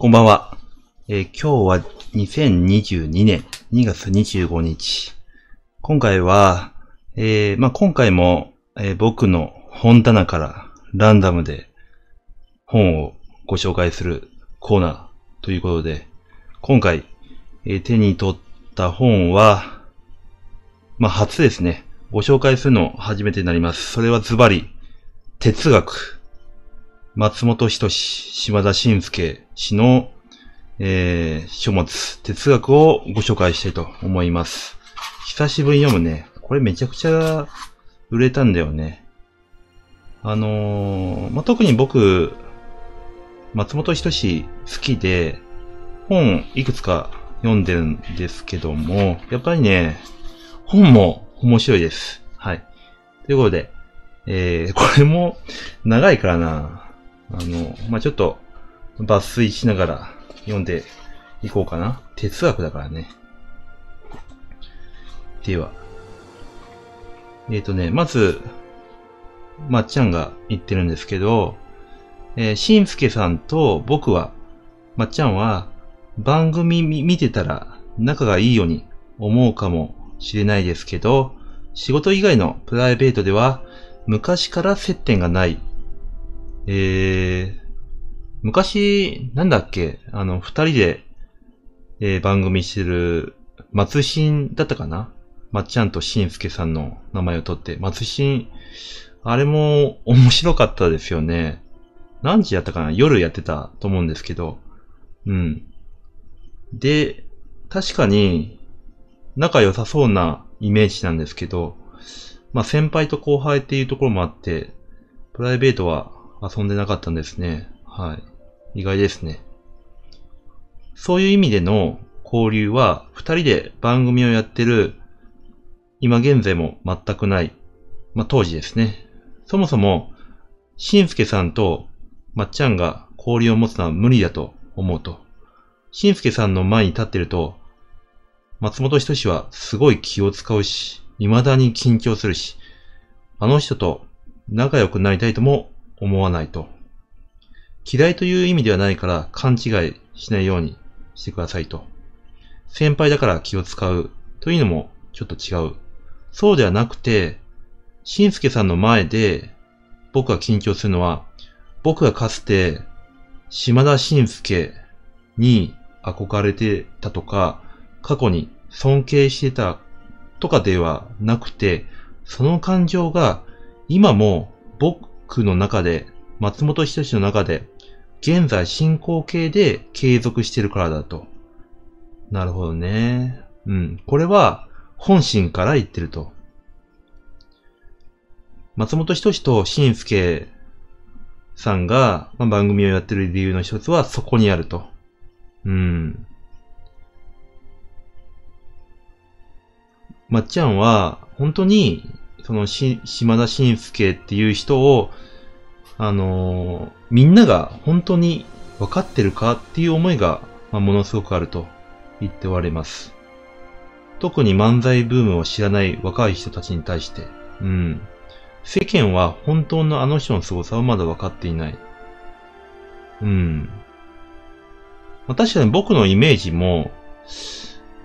こんばんは。えー今日は2022年2月25日。今回は、えーまあ、今回も、えー僕の本棚からランダムで本をご紹介するコーナーということで、今回、え手に取った本は、まあ、初ですね。ご紹介するの初めてになります。それはズバリ、哲学。松本人志、島田紳介氏の、えー、書物、哲学をご紹介したいと思います。久しぶりに読むね。これめちゃくちゃ売れたんだよね。あのーまあ、特に僕、松本人志好きで、本いくつか読んでるんですけども、やっぱりね、本も面白いです。はい。ということで、えー、これも長いからな。あの、まあ、ちょっと抜粋しながら読んでいこうかな。哲学だからね。では。えっ、とね、まず、まっちゃんが言ってるんですけど、えー、しんすけさんと僕は、まっちゃんは番組見てたら仲がいいように思うかもしれないですけど、仕事以外のプライベートでは昔から接点がない。えー、昔、なんだっけ？あの、二人で、えー番組してる、松新だったかな？まっちゃんとしんすけさんの名前を取って、松新、あれも面白かったですよね。何時やったかな？夜やってたと思うんですけど。うん。で、確かに、仲良さそうなイメージなんですけど、まあ先輩と後輩っていうところもあって、プライベートは遊んでなかったんですね。はい。意外ですね。そういう意味での交流は、二人で番組をやってる、今現在も全くない。まあ当時ですね。そもそも、しんすけさんとまっちゃんが交流を持つのは無理だと思うと。しんすけさんの前に立ってると、松本人志はすごい気を使うし、未だに緊張するし、あの人と仲良くなりたいとも思わないと。嫌いという意味ではないから勘違いしないようにしてくださいと。先輩だから気を使うというのもちょっと違う。そうではなくて、しんすけさんの前で僕が緊張するのは、僕がかつて島田紳介に憧れてたとか、過去に尊敬してたとかではなくて、その感情が今も僕の中で、松本人志の中で、現在進行形で継続してるからだと。なるほどね。うん。これは本心から言ってると。松本人志と新助さんが、まあ、番組をやってる理由の一つはそこにあると。うん。まっちゃんは、本当に、そのし、島田紳介っていう人を、あのーみんなが本当に分かってるかっていう思いが、まあ、ものすごくあると言っておられます。特に漫才ブームを知らない若い人たちに対して、うん。世間は本当のあの人の凄さをまだ分かっていない。うん。まあ、確かに僕のイメージも、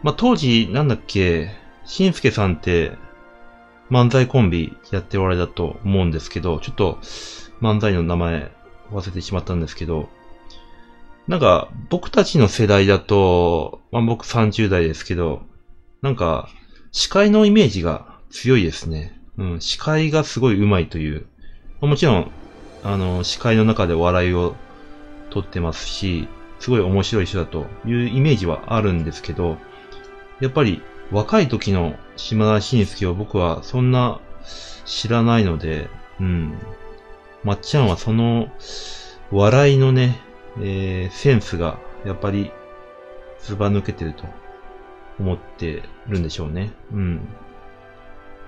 まあ、当時、なんだっけ、しんすけさんって漫才コンビやっておられたと思うんですけど、ちょっと漫才の名前忘れてしまったんですけど、なんか僕たちの世代だと、まあ、僕30代ですけど、なんか司会のイメージが強いですね。うん、司会がすごい上手いという。もちろん、あの、司会の中で笑いを取ってますし、すごい面白い人だというイメージはあるんですけど、やっぱり若い時の島田紳介を僕はそんな知らないので、うん。まっちゃんはその笑いのね、えーセンスがやっぱりずば抜けてると思ってるんでしょうね。うん。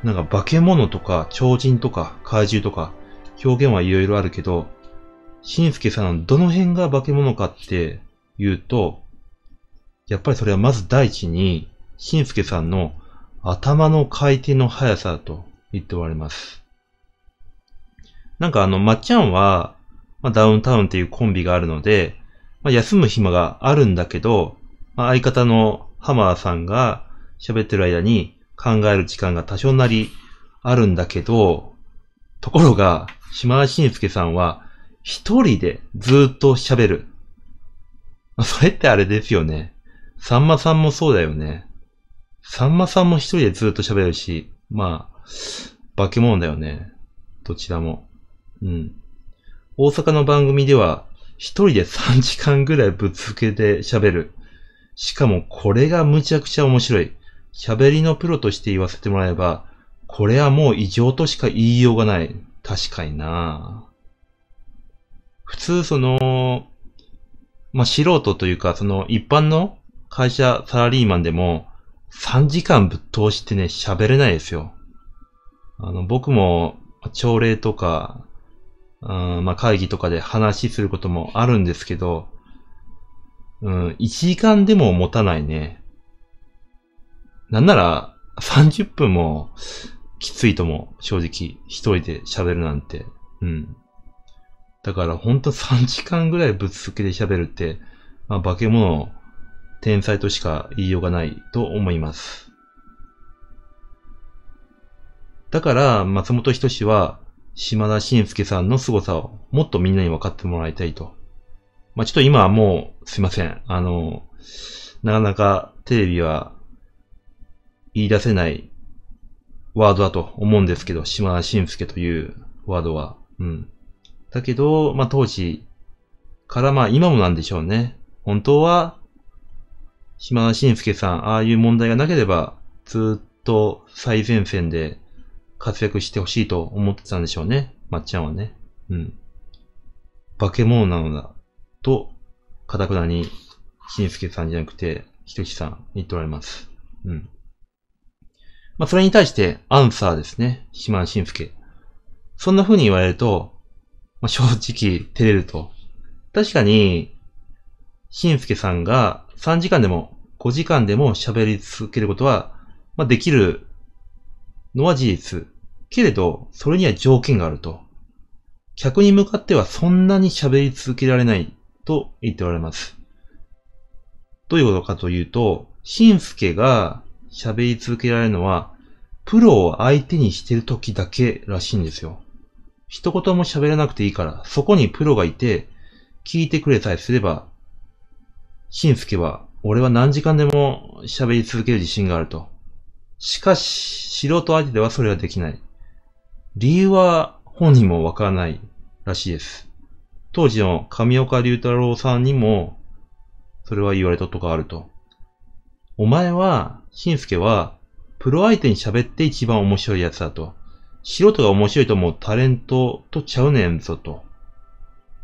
なんか化け物とか超人とか怪獣とか表現はいろいろあるけど、しんすけさんどの辺が化け物かって言うと、やっぱりそれはまず第一に、しんすけさんの頭の回転の速さだと言っておられます。なんかあの、まっちゃんは、まあ、ダウンタウンっていうコンビがあるので、まあ、休む暇があるんだけど、まあ、相方のハマーさんが喋ってる間に考える時間が多少なりあるんだけど、ところが、島田紳介さんは一人でずっと喋る。それってあれですよね。さんまさんもそうだよね。さんまさんも一人でずっと喋るし、まあ、化け物だよね。どちらも。うん。大阪の番組では、一人で3時間ぐらいぶつけて喋る。しかもこれがむちゃくちゃ面白い。喋りのプロとして言わせてもらえば、これはもう異常としか言いようがない。確かにな普通その、まあ、素人というか、その一般の会社サラリーマンでも3時間ぶっ通してね、喋れないですよ。あの、僕も朝礼とか、うんまあ、会議とかで話することもあるんですけど、うん、1時間でも持たないね。なんなら、30分もきついとも、正直、一人で喋るなんて。うん。だからほんと3時間ぐらいぶっつけで喋るって、まあ、化け物、天才としか言いようがないと思います。だから、松本人志は、島田紳介さんの凄さをもっとみんなに分かってもらいたいと。まあ、ちょっと今はもう、すいません。あの、なかなかテレビは言い出せないワードだと思うんですけど、島田紳介というワードは。うん。だけど、まあ、当時からまあ今もなんでしょうね。本当は、島田紳介さん、ああいう問題がなければ、ずっと最前線で活躍してほしいと思ってたんでしょうね。まっちゃんはね。うん。化け物なのだ。と、かたくなに、紳介さんじゃなくて、ひとしさん言っておられます。うん。まあ、それに対して、アンサーですね。島田紳介。そんな風に言われると、まあ、正直、照れると。確かに、紳介さんが3時間でも5時間でも喋り続けることは、まあ、できるのは事実。けれど、それには条件があると。客に向かってはそんなに喋り続けられないと言っておられます。どういうことかというと、しんすけが喋り続けられるのは、プロを相手にしてる時だけらしいんですよ。一言も喋らなくていいから、そこにプロがいて、聞いてくれさえすれば、しんすけは、俺は何時間でも喋り続ける自信があると。しかし、素人相手ではそれはできない。理由は本人もわからないらしいです。当時の上岡龍太郎さんにも、それは言われたとかあると。お前は、しんすけは、プロ相手に喋って一番面白いやつだと。素人が面白いと思うタレントとちゃうねんぞと。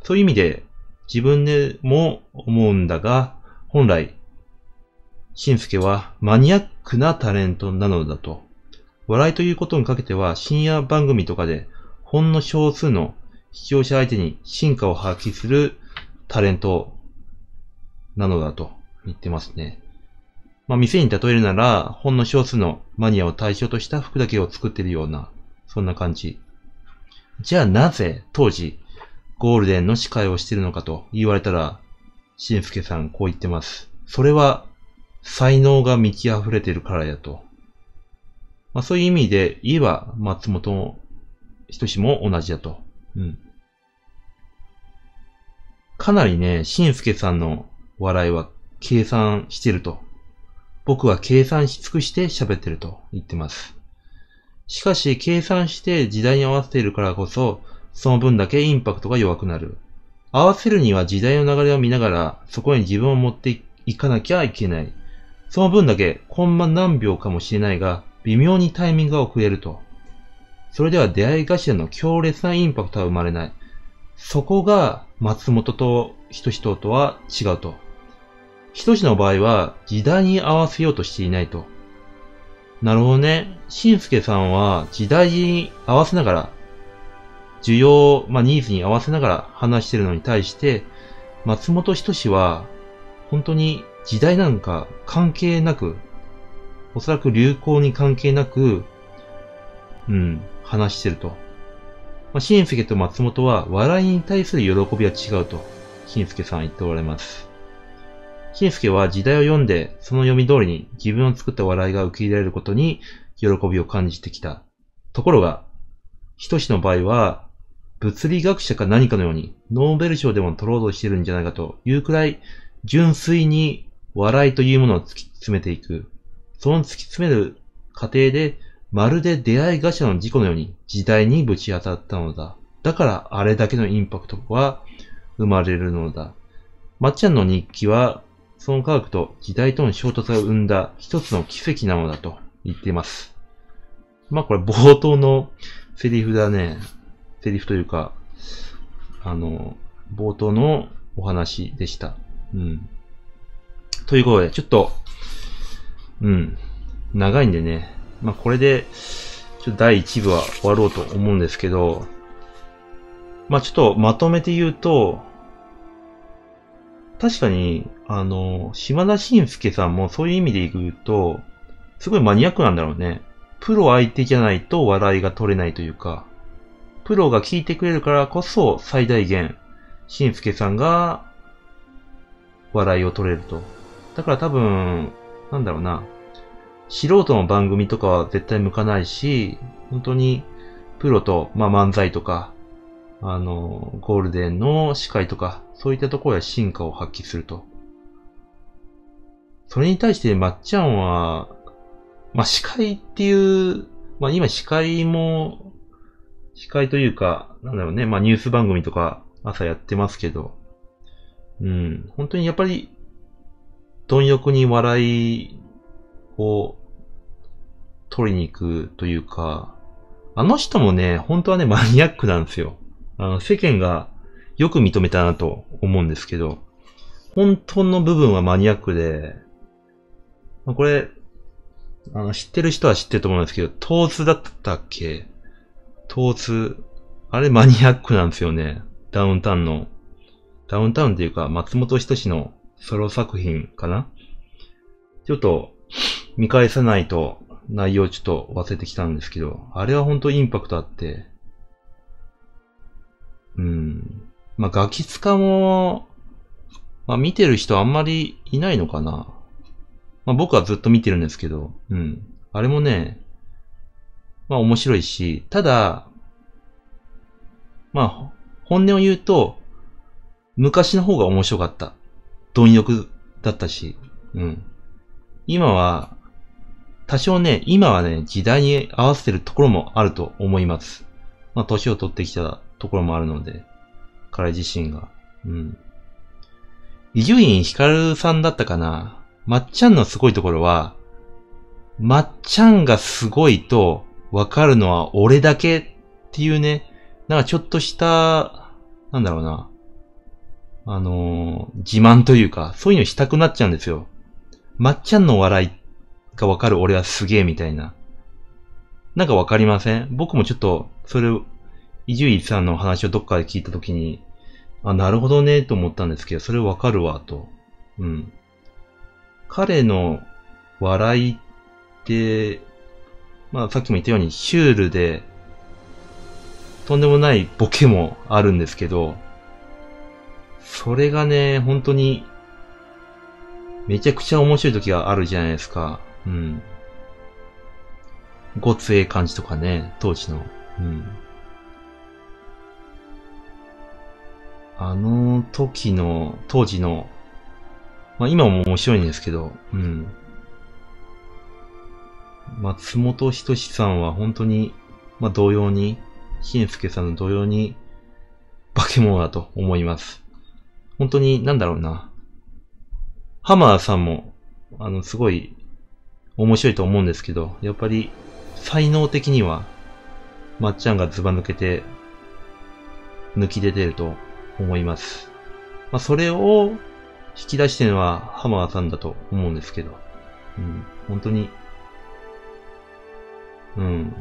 そういう意味で、自分でも思うんだが、本来、しんすけはマニアックなタレントなのだと。笑いということにかけては深夜番組とかでほんの少数の視聴者相手に進化を発揮するタレントなのだと言ってますね。まあ、店に例えるなら、ほんの少数のマニアを対象とした服だけを作っているような、そんな感じ。じゃあなぜ当時ゴールデンの司会をしてるのかと言われたら、しんすけさんこう言ってます。それは才能が満ち溢れてるからやと。まあそういう意味で言えば松本人志も同じだと。うん。かなりね、しんすけさんの笑いは計算してると。僕は計算し尽くして喋ってると言ってます。しかし、計算して時代に合わせているからこそ、その分だけインパクトが弱くなる。合わせるには時代の流れを見ながら、そこに自分を持っていかなきゃいけない。その分だけ、コンマ何秒かもしれないが、微妙にタイミングが遅れると。それでは出会い頭の強烈なインパクトは生まれない。そこが松本と人人とは違うと。人志の場合は時代に合わせようとしていないと。なるほどね。しんすけさんは時代に合わせながら、需要、まあ、ニーズに合わせながら話してるのに対して、松本人志は本当に時代なんか関係なく、おそらく流行に関係なく、うん、話してると。まあ、シンスケと松本は笑いに対する喜びは違うと。金介さん言っておられます。金介は時代を読んで、その読み通りに自分を作った笑いが受け入れられることに喜びを感じてきた。ところが、ひとしの場合は、物理学者か何かのように、ノーベル賞でも取ろうとしてるんじゃないかというくらい、純粋に笑いというものを突き詰めていく。その突き詰める過程で、まるで出会い頭の事故のように時代にぶち当たったのだ。だからあれだけのインパクトは生まれるのだ。まっちゃんの日記は、その科学と時代との衝突が生んだ一つの奇跡なのだと言っています。まあこれ冒頭のセリフだね。セリフというか、あの、冒頭のお話でした。うん。ということで、ちょっと、うん、長いんでね、まあこれで、ちょっと第1部は終わろうと思うんですけど、まあちょっとまとめて言うと、確かに、あの、島田紳介さんもそういう意味で言うと、すごいマニアックなんだろうね。プロ相手じゃないと笑いが取れないというか、プロが聞いてくれるからこそ最大限、紳介さんが笑いを取れると。だから多分、なんだろうな。素人の番組とかは絶対向かないし、本当にプロと、まあ漫才とか、あの、ゴールデンの司会とか、そういったところで進化を発揮すると。それに対してまっちゃんは、まあ、司会っていう、まあ、今司会も、司会というか、なんだろうね、まあ、ニュース番組とか朝やってますけど、うん、本当にやっぱり、貪欲に笑いを取りに行くというか、あの人もね、本当はね、マニアックなんですよ。あの、世間がよく認めたなと思うんですけど、本当の部分はマニアックで、まあ、これ、あの、知ってる人は知ってると思うんですけど、トーツだったっけ？トーツ、あれマニアックなんですよね。ダウンタウンの。ダウンタウンっていうか、松本人志のソロ作品かなちょっと、見返さないと内容ちょっと忘れてきたんですけど、あれは本当インパクトあって、うん。まあ、ガキツカも、まあ、見てる人あんまりいないのかな。まあ、僕はずっと見てるんですけど、うん。あれもね、まあ面白いし、ただ、まあ、本音を言うと、昔の方が面白かった。貪欲だったし、うん。今は、多少ね、今はね、時代に合わせてるところもあると思います。まあ、年を取ってきたところもあるので、彼自身が。うん。伊集院光さんだったかなまっちゃんのすごいところは、まっちゃんがすごいとわかるのは俺だけっていうね、なんかちょっとした、なんだろうな。あのー、自慢というか、そういうのしたくなっちゃうんですよ。まっちゃんの笑いがわかる俺はすげえみたいな。なんかわかりません？僕もちょっと、それ伊集院さんの話をどっかで聞いたときに、あ、なるほどね、と思ったんですけど、それわかるわ、と。うん。彼の笑いって、まあさっきも言ったようにシュールで、とんでもないボケもあるんですけど、それがね、本当に、めちゃくちゃ面白い時があるじゃないですか。うん。ごつええ感じとかね、当時の。うん。あの時の、当時の、まあ今も面白いんですけど、うん。松本人志さんは本当に、まあ同様に、新助さんの同様に、化け物だと思います。本当に、なんだろうな。浜田さんも、あの、すごい、面白いと思うんですけど、やっぱり、才能的には、まっちゃんがズバ抜けて、抜き出てると思います。まあ、それを引き出してるのは浜田さんだと思うんですけど、うん、本当に、うん、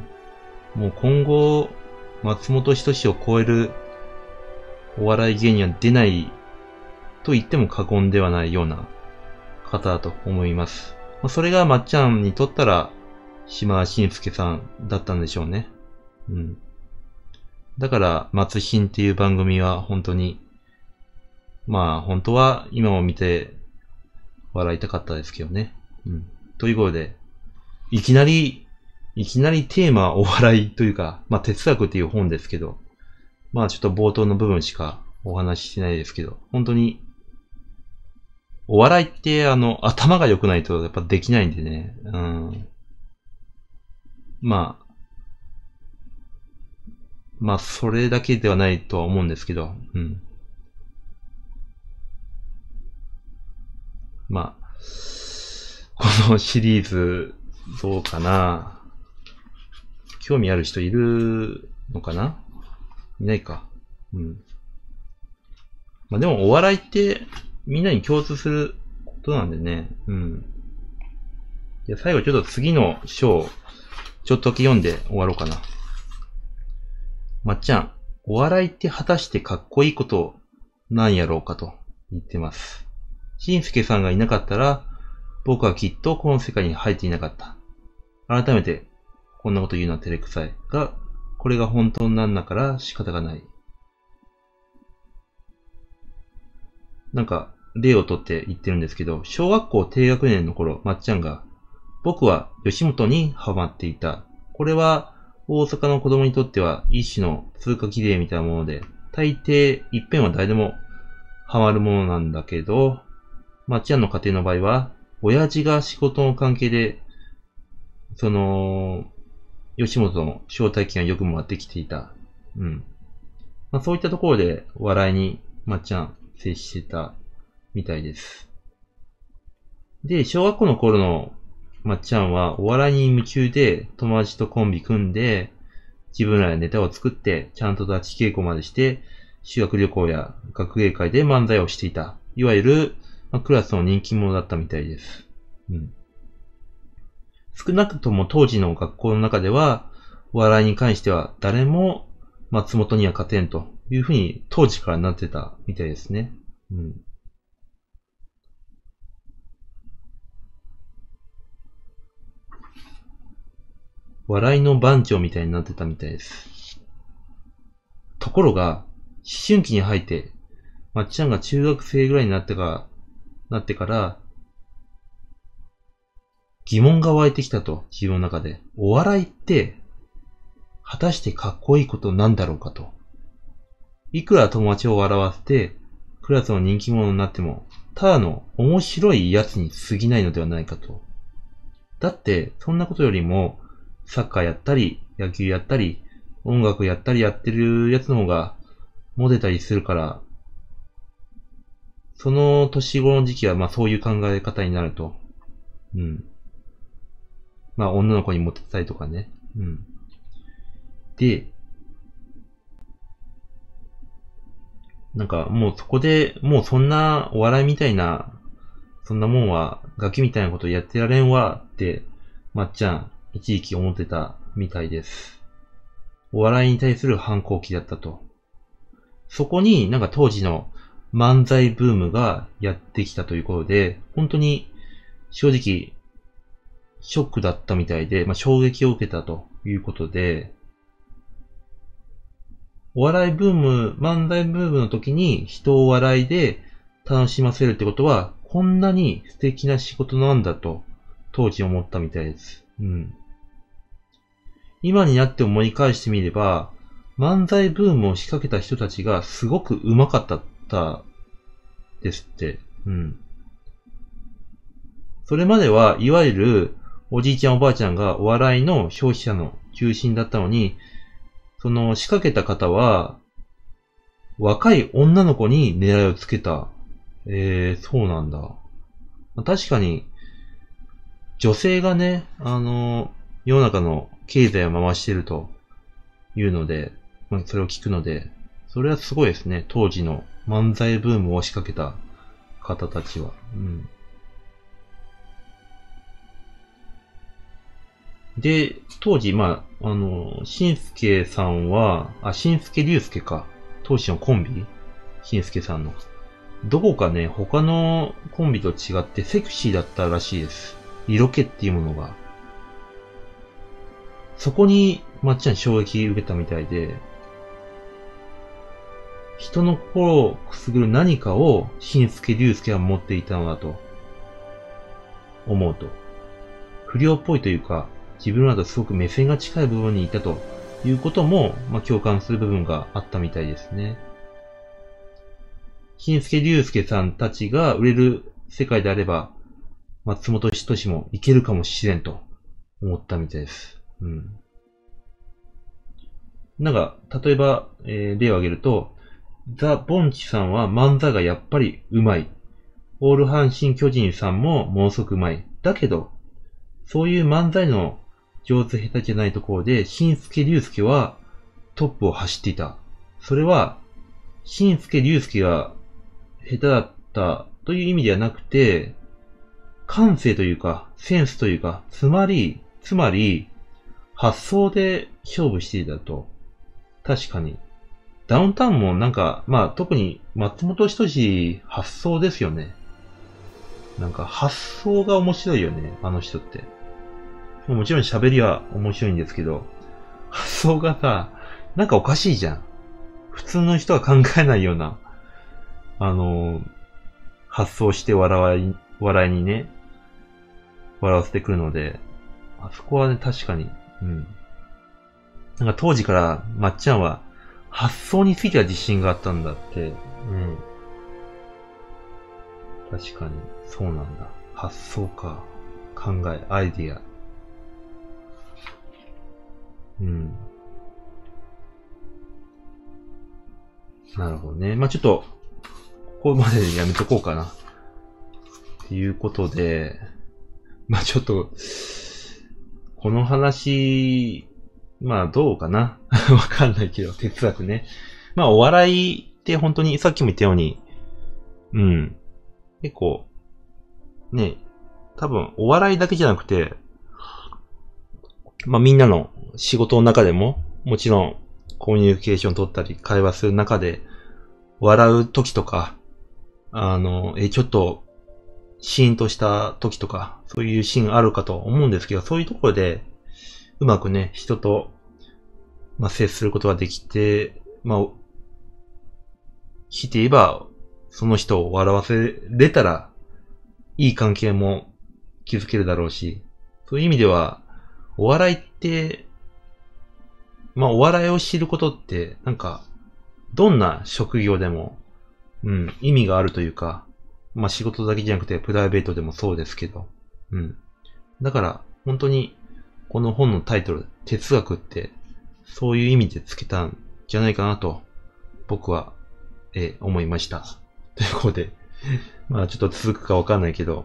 もう今後、松本人志を超えるお笑い芸人は出ないと言っても過言ではないような方だと思います。まあ、それがまっちゃんにとったら島田紳介さんだったんでしょうね。うん。だから、松新っていう番組は本当にまあ、本当は今も見て笑いたかったですけどね。うん。ということで、いきなり、いきなりテーマお笑いというか、まあ哲学っていう本ですけど、まあちょっと冒頭の部分しかお話ししないですけど、本当に、お笑いってあの、頭が良くないとやっぱできないんでね、うん。まあ、まあそれだけではないとは思うんですけど、うん。まあ、このシリーズ、どうかな興味ある人いるのかな？いないか。うん。まあでもお笑いってみんなに共通することなんでね。うん。じゃ最後ちょっと次の章、ちょっとだけ読んで終わろうかな。まっちゃん、お笑いって果たしてかっこいいことなんやろうかと言ってます。しんすけさんがいなかったら、僕はきっとこの世界に入っていなかった。改めて、こんなこと言うのは照れくさい。が、これが本当なんだから仕方がない。なんか、例をとって言ってるんですけど、小学校低学年の頃、まっちゃんが、僕は吉本にハマっていた。これは、大阪の子供にとっては一種の通過儀礼みたいなもので、大抵、一遍は誰でもハマるものなんだけど、まっちゃんの家庭の場合は、親父が仕事の関係で、その、吉本の招待金がよく回ってきていた。うん。まあそういったところで笑いにまっちゃん接してたみたいです。で、小学校の頃のまっちゃんはお笑いに夢中で友達とコンビ組んで自分らでネタを作ってちゃんと立ち稽古までして修学旅行や学芸会で漫才をしていた。いわゆるまあ、クラスの人気者だったみたいです。うん。少なくとも当時の学校の中では、お笑いに関しては誰も松本には勝てんというふうに当時からなってたみたいですね。うん。笑いの番長みたいになってたみたいです。ところが、思春期に入って、まっちゃんが中学生ぐらいになってからなってから、疑問が湧いてきたと、自分の中で。お笑いって、果たしてかっこいいことなんだろうかと。いくら友達を笑わせて、クラスの人気者になっても、ただの面白いやつに過ぎないのではないかと。だって、そんなことよりも、サッカーやったり、野球やったり、音楽やったりやってるやつの方が、モテたりするから、その年頃の時期は、まあそういう考え方になると。うん。まあ女の子にモテたいとかね。うん。で、なんかもうそこで、もうそんなお笑いみたいな、そんなもんはガキみたいなことやってられんわって、まっちゃん一時期思ってたみたいです。お笑いに対する反抗期だったと。そこになんか当時の漫才ブームがやってきたということで、本当に正直、ショックだったみたいで、まあ、衝撃を受けたということで、お笑いブーム、漫才ブームの時に人を笑いで楽しませるってことは、こんなに素敵な仕事なんだと、当時思ったみたいです。うん。今になって思い返してみれば、漫才ブームを仕掛けた人たちがすごく上手かったたですって。うん。それまでは、いわゆる、おじいちゃんおばあちゃんがお笑いの消費者の中心だったのに、その仕掛けた方は、若い女の子に狙いをつけた。えー、そうなんだ。確かに、女性がね、あの、世の中の経済を回してるというので、それを聞くので、それはすごいですね。当時の漫才ブームを仕掛けた方たちは。うん。で、当時、まあ、あの、しんすけさんは、あ、しんすけりゅうすけか。当時のコンビ？しんすけさんの。どこかね、他のコンビと違ってセクシーだったらしいです。色気っていうものが。そこに、まっちゃん衝撃受けたみたいで、人の心をくすぐる何かを、新助竜介は持っていたのだと、思うと。不良っぽいというか、自分らとすごく目線が近い部分にいたということも、まあ、共感する部分があったみたいですね。新助竜介さんたちが売れる世界であれば、松本人志もいけるかもしれんと思ったみたいです。うん。なんか、例えば、えー、例を挙げると、ザ・ボンチさんは漫才がやっぱりうまい。オール阪神巨人さんもものすごくうまい。だけど、そういう漫才の上手下手じゃないところで、新助竜介はトップを走っていた。それは、新助竜介が下手だったという意味ではなくて、感性というか、センスというか、つまり、つまり、発想で勝負していたと。確かに。ダウンタウンもなんか、まあ特に松本人志発想ですよね。なんか発想が面白いよね、あの人って。もちろん喋りは面白いんですけど、発想がさ、なんかおかしいじゃん。普通の人は考えないような、あのー、発想して笑い、笑いにね、笑わせてくるので、あそこはね、確かに、うん。なんか当時からまっちゃんは発想については自信があったんだって、うん。確かに、そうなんだ。発想か。考え、アイディア。うん。なるほどね。まあ、ちょっと、ここまででやめとこうかな。っていうことで、まあ、ちょっと、この話、まあ、どうかな わかんないけど、哲学ね。まあ、お笑いって本当にさっきも言ったように、うん。結構、ね、多分、お笑いだけじゃなくて、まあ、みんなの仕事の中でも、もちろん、コミュニケーション取ったり、会話する中で、笑う時とか、あの、え、ちょっと、シーンとした時とか、そういうシーンあるかと思うんですけど、そういうところで、うまくね、人と、まあ、接することができて、まあ、ひいて言えば、その人を笑わせれたら、いい関係も築けるだろうし、そういう意味では、お笑いって、まあ、お笑いを知ることって、なんか、どんな職業でも、うん、意味があるというか、まあ、仕事だけじゃなくて、プライベートでもそうですけど、うん。だから、本当に、この本のタイトル、哲学って、そういう意味でつけたんじゃないかなと、僕は、え思いました。ということで、まあちょっと続くかわかんないけど、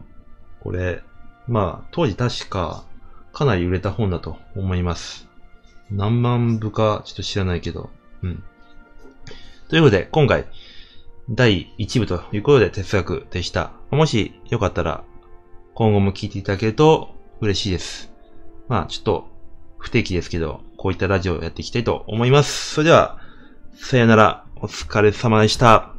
これ、まあ当時確か、かなり売れた本だと思います。何万部かちょっと知らないけど、うん。ということで、今回、第1部ということで哲学でした。もしよかったら、今後も聞いていただけると嬉しいです。まあ、ちょっと、不定期ですけど、こういったラジオをやっていきたいと思います。それでは、さよなら、お疲れ様でした。